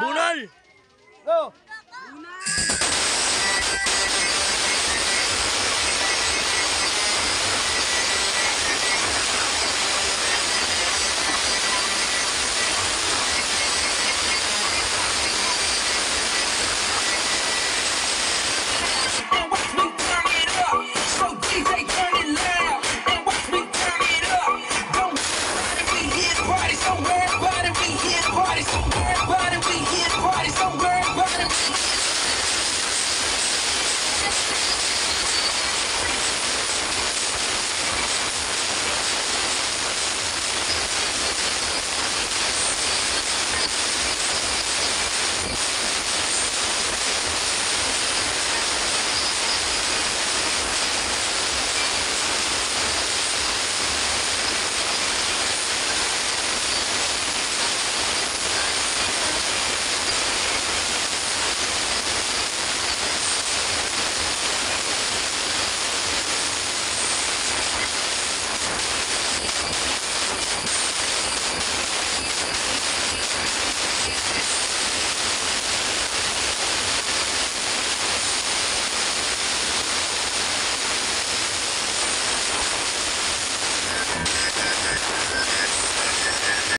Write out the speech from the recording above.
Bunol! Go!